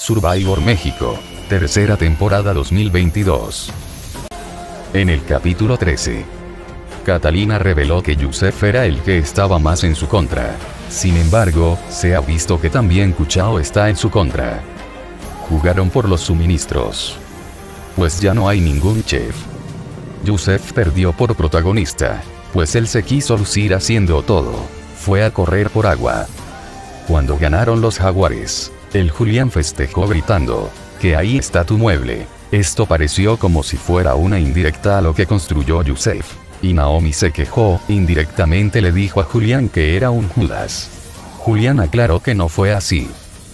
Survivor México. Tercera temporada 2022. En el capítulo 13. Catalina reveló que Yusef era el que estaba más en su contra. Sin embargo, se ha visto que también Kuchao está en su contra. Jugaron por los suministros. Pues ya no hay ningún chef. Yusef perdió por protagonista, pues él se quiso lucir haciendo todo. Fue a correr por agua. Cuando ganaron los jaguares, el Julián festejó gritando, que ahí está tu mueble. Esto pareció como si fuera una indirecta a lo que construyó Yusef. Y Naomi se quejó, indirectamente le dijo a Julián que era un Judas. Julián aclaró que no fue así.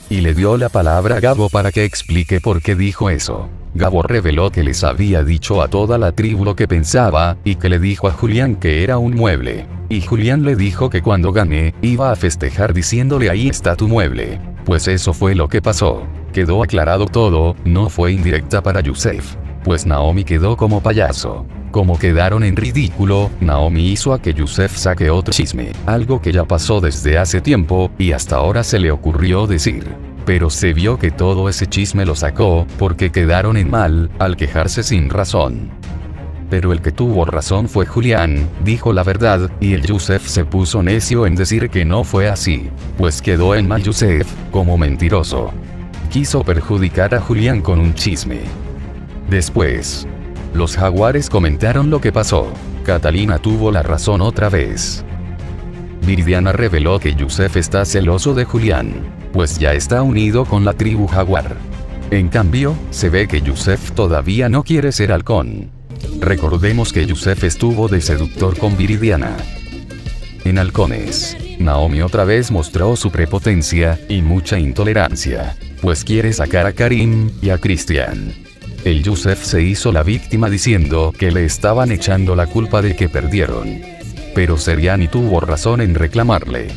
Y le dio la palabra a Gabo para que explique por qué dijo eso. Gabo reveló que les había dicho a toda la tribu lo que pensaba, y que le dijo a Julián que era un mueble. Y Julián le dijo que cuando gané, iba a festejar diciéndole ahí está tu mueble. Pues eso fue lo que pasó. Quedó aclarado todo, no fue indirecta para Yusef. Pues Naomi quedó como payaso. Como quedaron en ridículo, Naomi hizo a que Yusef saque otro chisme, algo que ya pasó desde hace tiempo, y hasta ahora se le ocurrió decir. Pero se vio que todo ese chisme lo sacó, porque quedaron en mal, al quejarse sin razón. Pero el que tuvo razón fue Julián, dijo la verdad, y el Yusef se puso necio en decir que no fue así. Pues quedó en mal Yusef, como mentiroso. Quiso perjudicar a Julián con un chisme. Después, los jaguares comentaron lo que pasó. Catalina tuvo la razón otra vez. Viridiana reveló que Yusef está celoso de Julián, pues ya está unido con la tribu jaguar. En cambio, se ve que Yusef todavía no quiere ser halcón. Recordemos que Yusef estuvo de seductor con Viridiana. En halcones, Naomi otra vez mostró su prepotencia y mucha intolerancia, pues quiere sacar a Karim y a Christian. El Yusef se hizo la víctima diciendo que le estaban echando la culpa de que perdieron. Pero Seriani tuvo razón en reclamarle.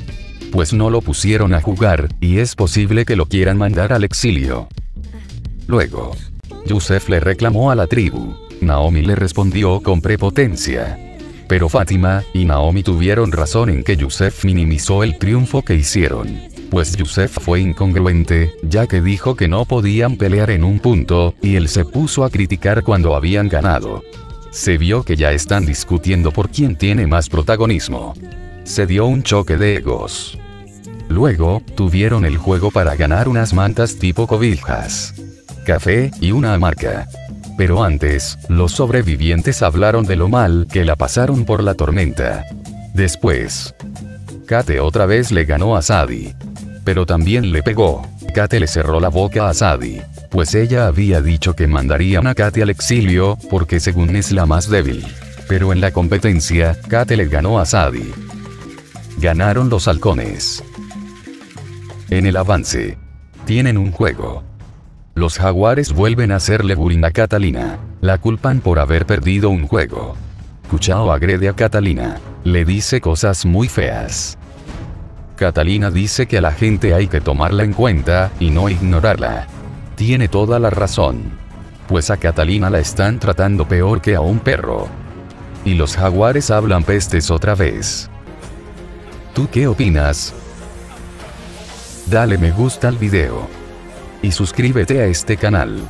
Pues no lo pusieron a jugar, y es posible que lo quieran mandar al exilio. Luego, Yusef le reclamó a la tribu. Naomi le respondió con prepotencia. Pero Fátima y Naomi tuvieron razón en que Yusef minimizó el triunfo que hicieron. Pues Yusef fue incongruente, ya que dijo que no podían pelear en un punto, y él se puso a criticar cuando habían ganado. Se vio que ya están discutiendo por quién tiene más protagonismo. Se dio un choque de egos. Luego, tuvieron el juego para ganar unas mantas tipo cobijas, café y una hamaca. Pero antes, los sobrevivientes hablaron de lo mal que la pasaron por la tormenta. Después, Kate otra vez le ganó a Sadie pero también le pegó. Kate le cerró la boca a Sadie. Pues ella había dicho que mandarían a Kate al exilio, porque según es la más débil. Pero en la competencia, Kate le ganó a Sadie. Ganaron los halcones. En el avance. Tienen un juego. Los jaguares vuelven a hacerle bullying a Catalina. La culpan por haber perdido un juego. Cuchao agrede a Catalina. Le dice cosas muy feas. Catalina dice que a la gente hay que tomarla en cuenta, y no ignorarla. Tiene toda la razón. Pues a Catalina la están tratando peor que a un perro. Y los jaguares hablan pestes otra vez. ¿Tú qué opinas? Dale me gusta al video. Y suscríbete a este canal.